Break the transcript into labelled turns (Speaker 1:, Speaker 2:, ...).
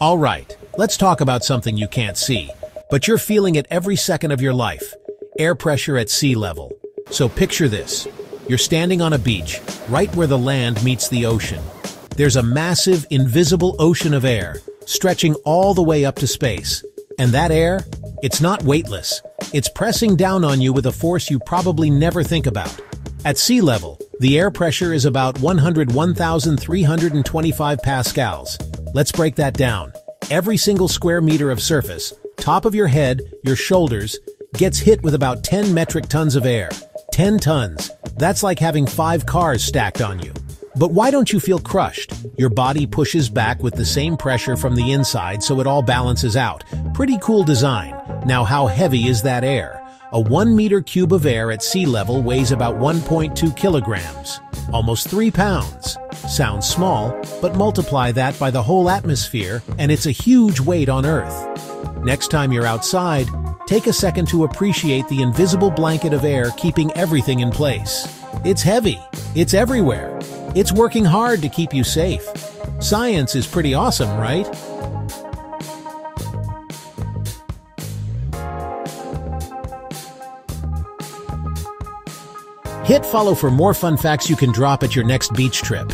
Speaker 1: All right, let's talk about something you can't see, but you're feeling it every second of your life. Air pressure at sea level. So picture this. You're standing on a beach, right where the land meets the ocean. There's a massive, invisible ocean of air, stretching all the way up to space. And that air? It's not weightless. It's pressing down on you with a force you probably never think about. At sea level, the air pressure is about 101,325 pascals. Let's break that down. Every single square meter of surface, top of your head, your shoulders, gets hit with about 10 metric tons of air. 10 tons. That's like having five cars stacked on you. But why don't you feel crushed? Your body pushes back with the same pressure from the inside so it all balances out. Pretty cool design. Now how heavy is that air? A one meter cube of air at sea level weighs about 1.2 kilograms, almost three pounds. Sounds small, but multiply that by the whole atmosphere and it's a huge weight on Earth. Next time you're outside, take a second to appreciate the invisible blanket of air keeping everything in place. It's heavy. It's everywhere. It's working hard to keep you safe. Science is pretty awesome, right? Hit follow for more fun facts you can drop at your next beach trip.